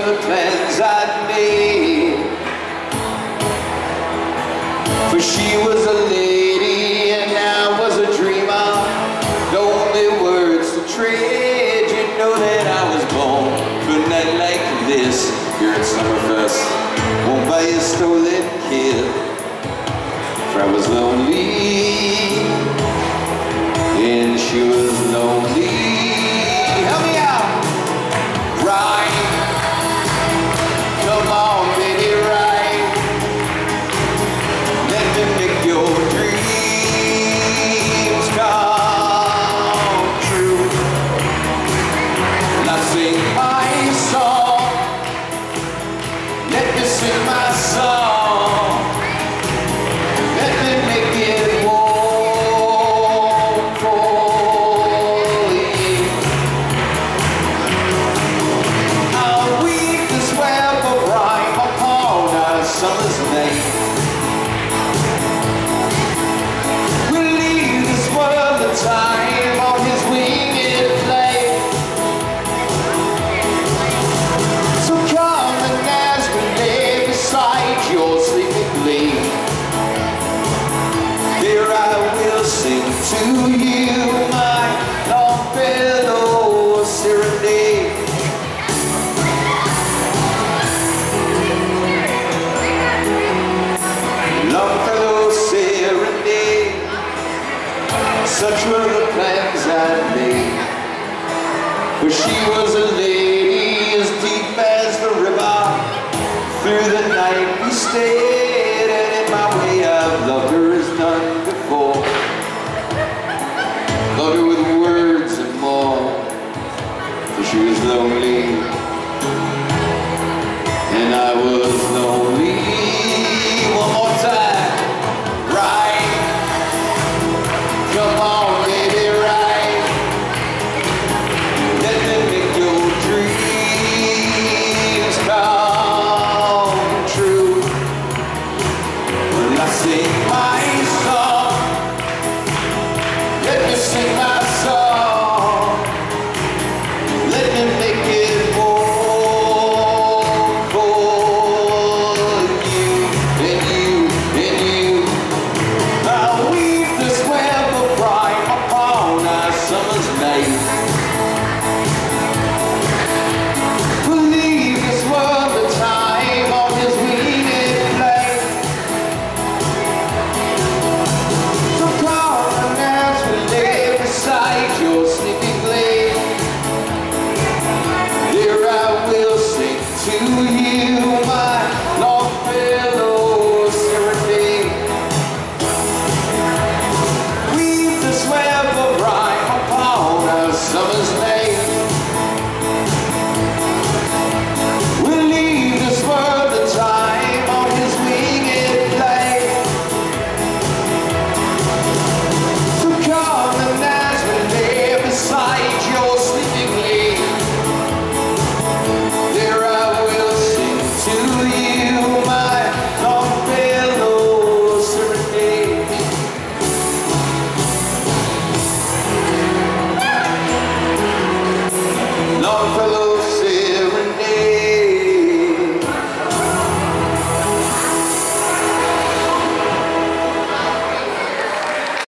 the plans I'd made. For she was a lady and I was a dreamer. Lonely words to trade. You know that I was born for a night like this. Here at Summerfest, won't buy a stolen kid. For I was lonely, and she was time For she was a lady as deep as the river. Through the night we stayed, and in my way I've loved her as none before. Loved her with words and more, for she was lonely, and I was Let me sing my